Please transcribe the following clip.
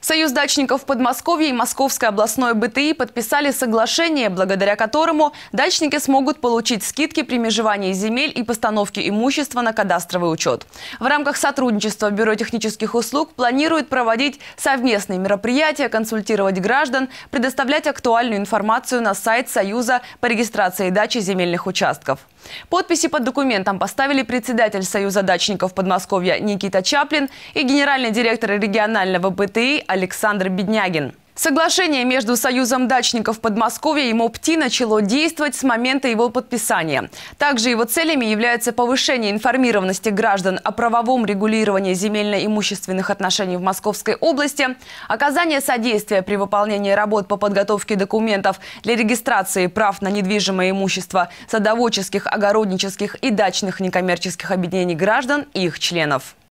Союз дачников Подмосковья и Московское областное БТИ подписали соглашение, благодаря которому дачники смогут получить скидки при межевании земель и постановке имущества на кадастровый учет. В рамках сотрудничества Бюро технических услуг планирует проводить совместные мероприятия, консультировать граждан, предоставлять актуальную информацию на сайт Союза по регистрации дачи земельных участков. Подписи под документом поставили председатель Союза дачников Подмосковья Никита Чаплин и генеральный директор регионального БТИ Александр Беднягин. Соглашение между Союзом дачников Подмосковья и МОПТИ начало действовать с момента его подписания. Также его целями является повышение информированности граждан о правовом регулировании земельно-имущественных отношений в Московской области, оказание содействия при выполнении работ по подготовке документов для регистрации прав на недвижимое имущество садоводческих, огороднических и дачных некоммерческих объединений граждан и их членов.